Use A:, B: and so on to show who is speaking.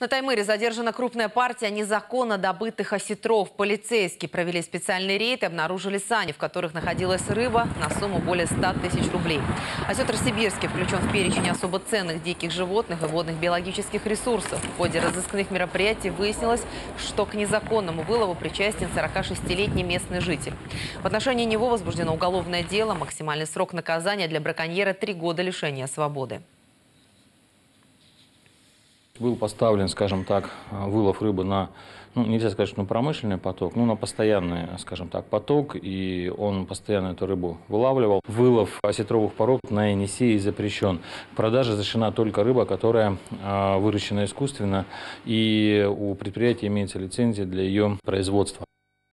A: На Таймыре задержана крупная партия незаконно добытых осетров. Полицейские провели специальный рейд и обнаружили сани, в которых находилась рыба на сумму более 100 тысяч рублей. Осетр Сибирский включен в перечень особо ценных диких животных и водных биологических ресурсов. В ходе разыскных мероприятий выяснилось, что к незаконному вылову причастен 46-летний местный житель. В отношении него возбуждено уголовное дело. Максимальный срок наказания для браконьера – три года лишения свободы.
B: Был поставлен, скажем так, вылов рыбы на, ну, нельзя сказать, что на промышленный поток, но на постоянный, скажем так, поток, и он постоянно эту рыбу вылавливал. Вылов осетровых пород на Енисее запрещен. К продаже разрешена только рыба, которая а, выращена искусственно, и у предприятия имеется лицензия для ее производства.